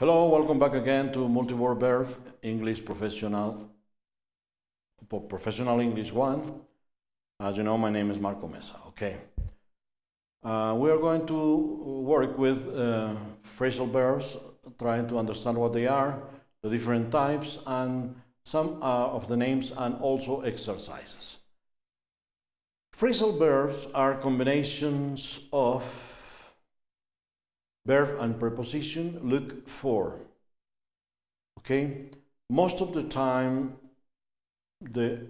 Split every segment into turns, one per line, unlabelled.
Hello, welcome back again to Multi-Word Verb English Professional, Professional English 1. As you know, my name is Marco Meza, okay. Uh, we are going to work with uh, phrasal verbs, trying to understand what they are, the different types, and some uh, of the names, and also exercises. Phrasal verbs are combinations of verb and preposition look for. Okay? Most of the time, the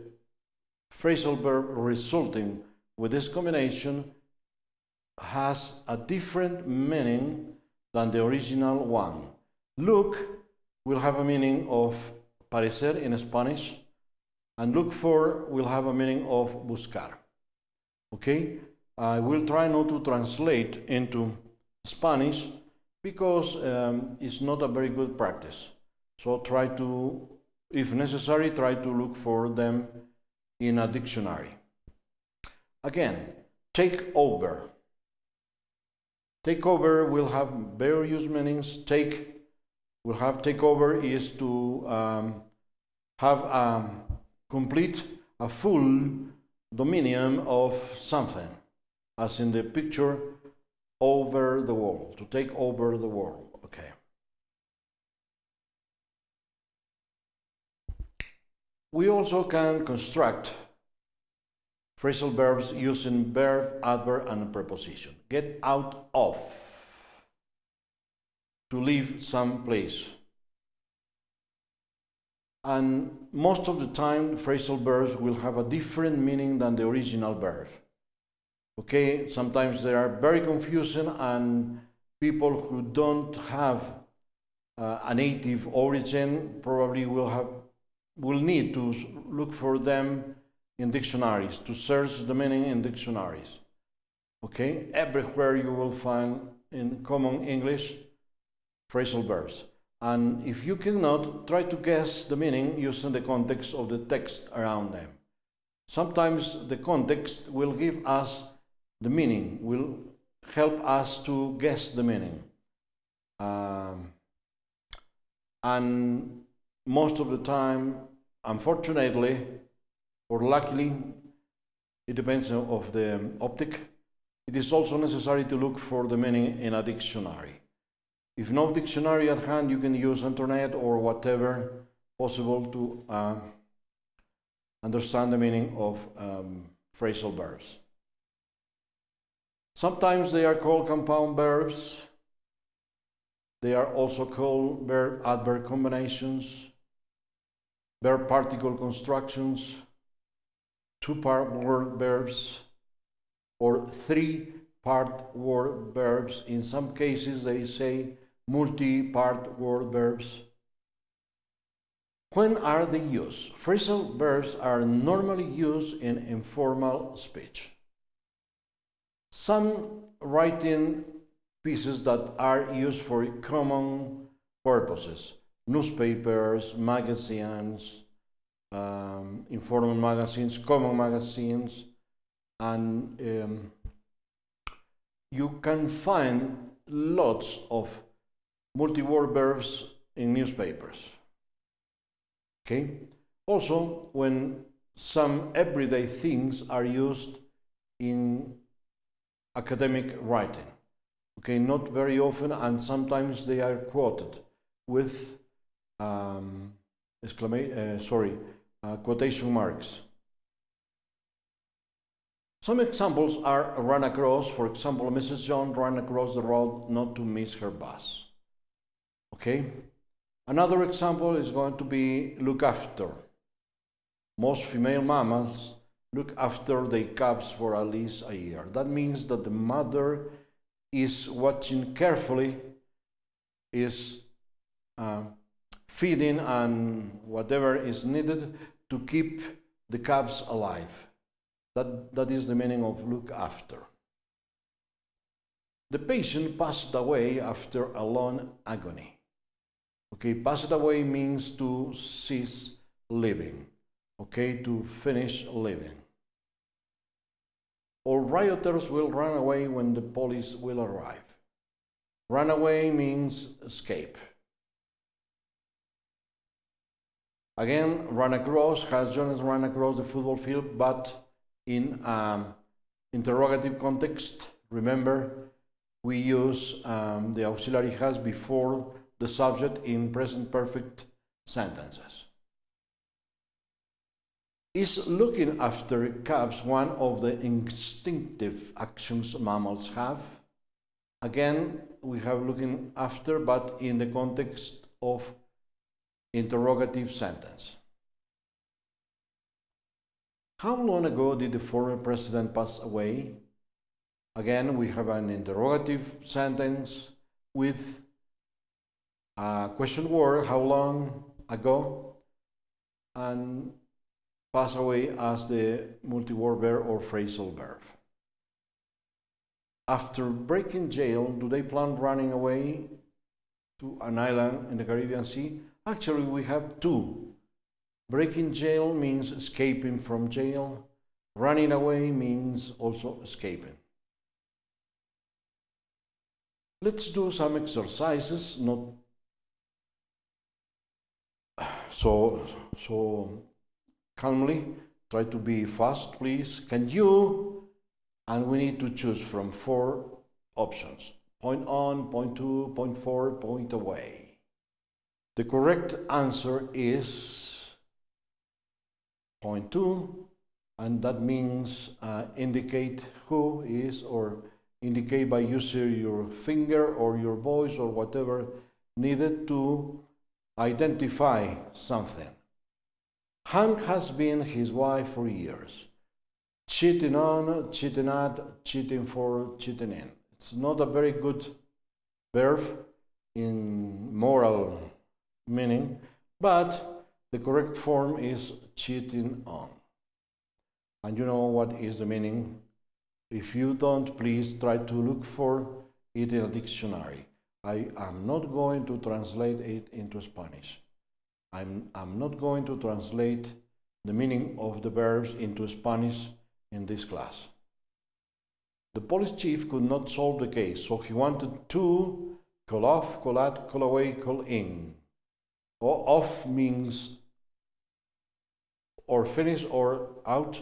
phrasal verb resulting with this combination has a different meaning than the original one. Look will have a meaning of parecer in Spanish, and look for will have a meaning of buscar. Okay? I will try not to translate into Spanish because um, it's not a very good practice. So try to, if necessary, try to look for them in a dictionary. Again, take over. Take over will have various meanings. Take will have take over is to um, have a complete, a full dominion of something, as in the picture over the world, to take over the world. Okay. We also can construct phrasal verbs using verb, adverb, and preposition. Get out of. To leave some place. And most of the time, phrasal verbs will have a different meaning than the original verb. Okay, sometimes they are very confusing and people who don't have uh, a native origin probably will have will need to look for them in dictionaries, to search the meaning in dictionaries. Okay, everywhere you will find in common English phrasal verbs. And if you cannot, try to guess the meaning using the context of the text around them. Sometimes the context will give us the meaning, will help us to guess the meaning. Um, and most of the time, unfortunately, or luckily, it depends of the optic, it is also necessary to look for the meaning in a dictionary. If no dictionary at hand, you can use internet or whatever possible to uh, understand the meaning of um, phrasal verbs. Sometimes they are called compound verbs. They are also called verb adverb combinations, verb particle constructions, two-part word verbs, or three-part word verbs. In some cases, they say multi-part word verbs. When are they used? Phrasal verbs are normally used in informal speech. Some writing pieces that are used for common purposes, newspapers, magazines, um, informal magazines, common magazines, and um, you can find lots of multi-word verbs in newspapers. Okay? Also, when some everyday things are used in academic writing. Okay, not very often, and sometimes they are quoted with um, exclamation, uh, sorry, uh, quotation marks. Some examples are run across, for example, Mrs. John ran across the road not to miss her bus. Okay? Another example is going to be look after. Most female mammals look after their cubs for at least a year. That means that the mother is watching carefully, is uh, feeding and whatever is needed to keep the cubs alive. That, that is the meaning of look after. The patient passed away after a long agony. Okay, passed away means to cease living okay, to finish living. Or rioters will run away when the police will arrive. Run away means escape. Again, run across, has Jones run across the football field, but in um, interrogative context, remember, we use um, the auxiliary has before the subject in present perfect sentences. Is looking after cubs one of the instinctive actions mammals have? Again, we have looking after, but in the context of interrogative sentence. How long ago did the former president pass away? Again, we have an interrogative sentence with a question word, how long ago, and pass away as the multi-word verb or phrasal verb. After breaking jail, do they plan running away to an island in the Caribbean Sea? Actually, we have two. Breaking jail means escaping from jail. Running away means also escaping. Let's do some exercises, not so so calmly. Try to be fast, please. Can you? And we need to choose from four options. Point on, point to, point for, point away. The correct answer is point two, and that means uh, indicate who is or indicate by using your finger or your voice or whatever needed to identify something. Hank has been his wife for years. Cheating on, cheating at, cheating for, cheating in. It's not a very good verb in moral meaning, but the correct form is cheating on. And you know what is the meaning? If you don't, please try to look for it in a dictionary. I am not going to translate it into Spanish. I'm, I'm not going to translate the meaning of the verbs into Spanish in this class. The police chief could not solve the case, so he wanted to call off, call out, call away, call in. Or off means or finish or out.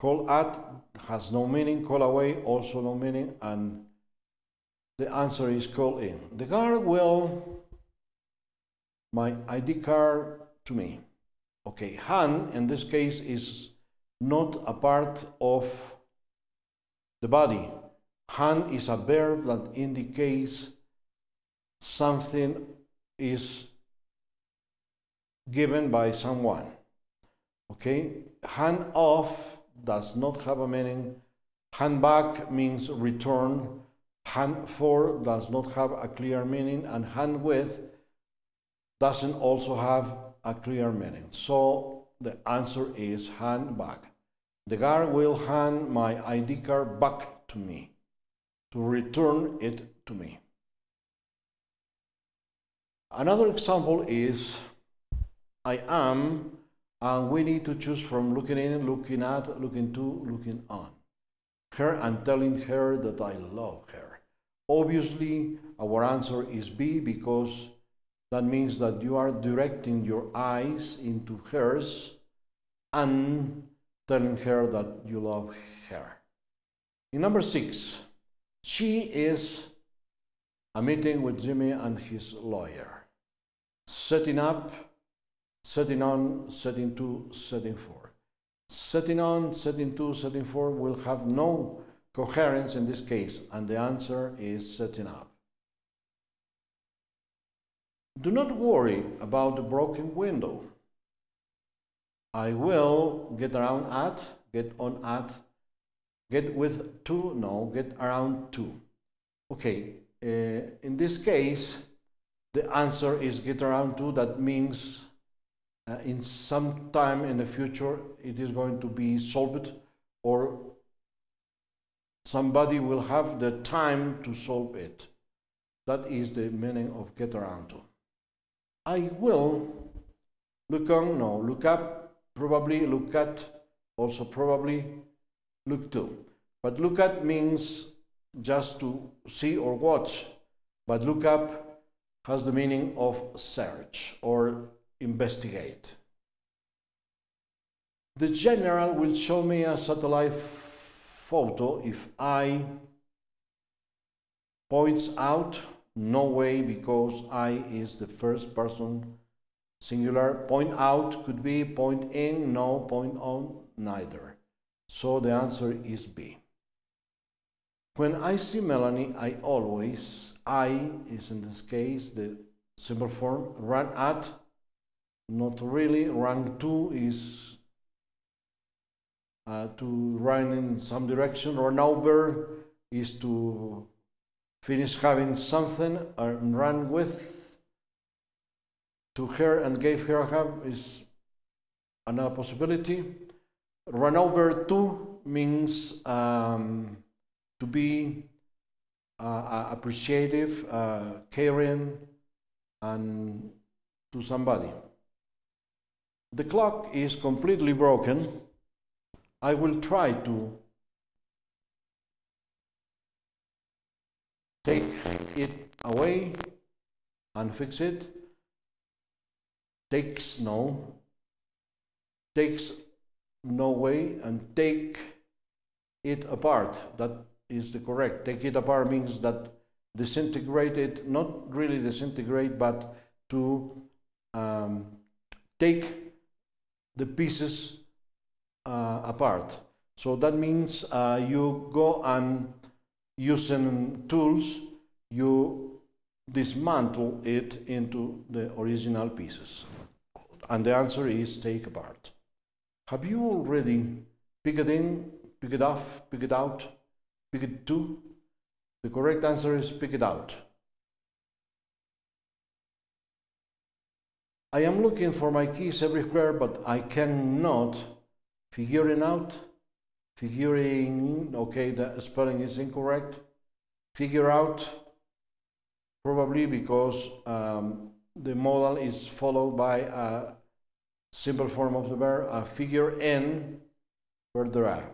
Call at has no meaning, call away also no meaning, and the answer is call in. The guard will my ID card to me. Okay, hand in this case is not a part of the body. Hand is a verb that indicates something is given by someone. Okay, hand off does not have a meaning. Hand back means return. Hand for does not have a clear meaning, and hand with doesn't also have a clear meaning. So the answer is hand back. The guard will hand my ID card back to me to return it to me. Another example is I am, and we need to choose from looking in, looking at, looking to, looking on. Her and telling her that I love her. Obviously, our answer is B because that means that you are directing your eyes into hers and telling her that you love her. In number six, she is a meeting with Jimmy and his lawyer, setting up, setting on, setting to, setting for. Setting on, setting to, setting for will have no coherence in this case, and the answer is setting up. Do not worry about the broken window. I will get around at, get on at, get with to, no, get around to. Okay, uh, in this case, the answer is get around to, that means uh, in some time in the future it is going to be solved or somebody will have the time to solve it. That is the meaning of get around to. I will look on, no, look up, probably, look at, also probably, look to. But look at means just to see or watch, but look up has the meaning of search or investigate. The general will show me a satellite photo if I points out no way because I is the first person singular. Point out could be point in, no, point on, neither. So the answer is B. When I see Melanie, I always, I is in this case the simple form, run at, not really, run to is uh, to run in some direction, run over is to finish having something and run with to her and gave her a hug is another possibility. Run over to means um, to be uh, appreciative, uh, caring, and to somebody. The clock is completely broken. I will try to it away and fix it. Takes no, takes no way, and take it apart. That is the correct. Take it apart means that disintegrate it, not really disintegrate, but to um, take the pieces uh, apart. So that means uh, you go and using tools, you dismantle it into the original pieces. And the answer is take apart. Have you already picked it in, pick it off, pick it out, pick it to? The correct answer is pick it out. I am looking for my keys everywhere, but I cannot figure it out figuring, okay, the spelling is incorrect, figure out, probably because um, the modal is followed by a simple form of the verb, a figure n, where there are.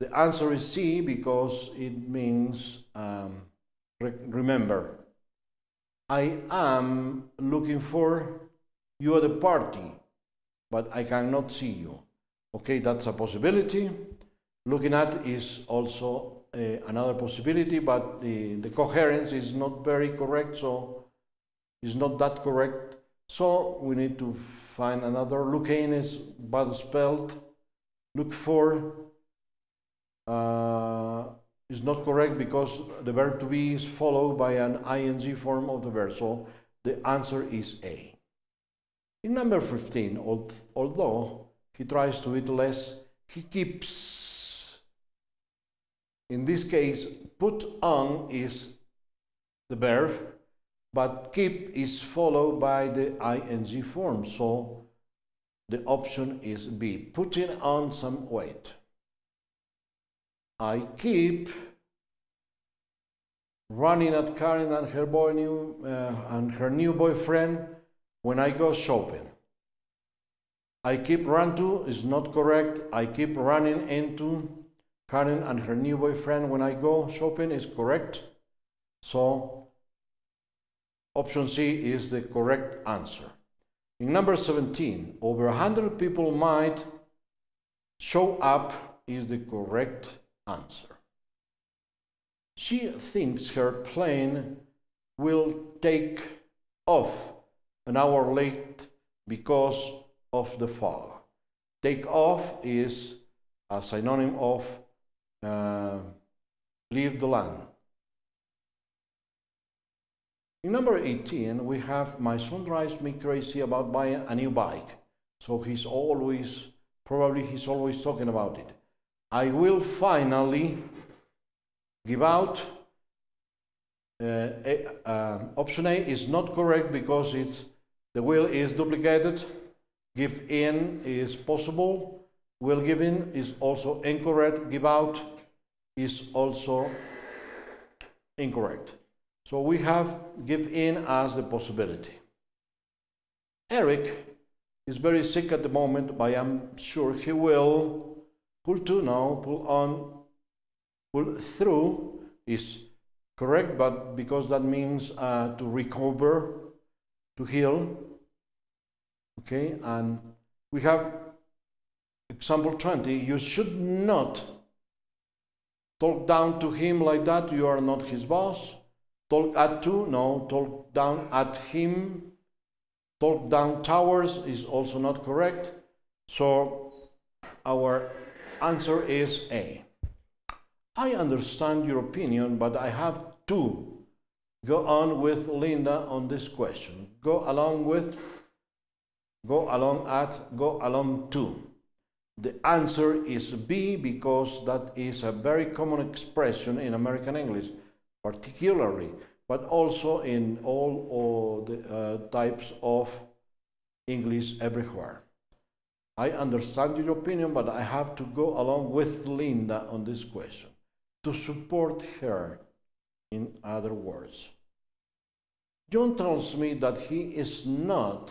The answer is C because it means um, re remember. I am looking for you at the party, but I cannot see you. Okay, that's a possibility looking at is also another possibility, but the, the coherence is not very correct, so it's not that correct. So we need to find another. Looking is bad spelled. Look for uh, is not correct because the verb to be is followed by an ing form of the verb. So the answer is A. In number 15, although he tries to eat less, he keeps in this case, put on is the verb, but keep is followed by the ing form. So the option is B, putting on some weight. I keep running at Karen and her boy new uh, and her new boyfriend when I go shopping. I keep run to is not correct. I keep running into Karen and her new boyfriend when I go shopping is correct. So option C is the correct answer. In number 17, over 100 people might show up is the correct answer. She thinks her plane will take off an hour late because of the fog. Take off is a synonym of uh, leave the land. In number 18, we have my son drives me crazy about buying a new bike. So he's always, probably he's always talking about it. I will finally give out. Uh, a, uh, option A is not correct because it's the will is duplicated. Give in is possible will given is also incorrect, give out is also incorrect. So we have give in as the possibility. Eric is very sick at the moment, but I'm sure he will pull to now, pull on, pull through is correct, but because that means uh, to recover, to heal. Okay, and we have example 20, you should not talk down to him like that, you are not his boss. Talk at to, no, talk down at him. Talk down towers is also not correct. So our answer is A. I understand your opinion, but I have to go on with Linda on this question. Go along with, go along at, go along to. The answer is B because that is a very common expression in American English, particularly, but also in all the uh, types of English everywhere. I understand your opinion, but I have to go along with Linda on this question to support her, in other words. John tells me that he is not.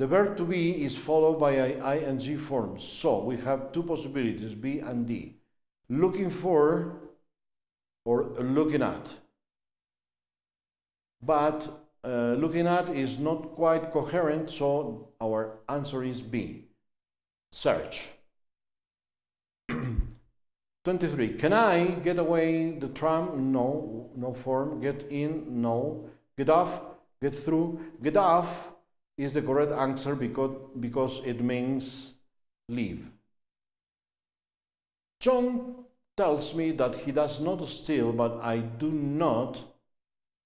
The verb to be is followed by an ing form. So we have two possibilities, B and D. Looking for or looking at. But uh, looking at is not quite coherent, so our answer is B. Search. 23. Can I get away the tram? No, no form. Get in? No. Get off? Get through? Get off is the correct answer because, because it means leave. John tells me that he does not steal, but I do not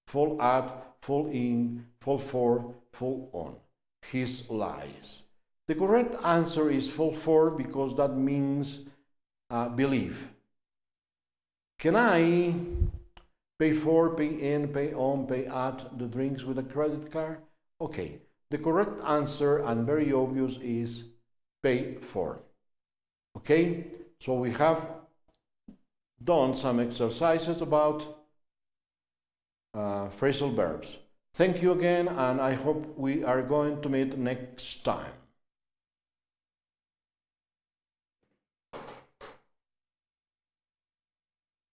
fall at, fall in, fall for, fall on. His lies. The correct answer is fall for because that means uh, believe. Can I pay for, pay in, pay on, pay at the drinks with a credit card? Okay, the correct answer and very obvious is pay for. Okay, so we have done some exercises about uh, phrasal verbs. Thank you again, and I hope we are going to meet next time.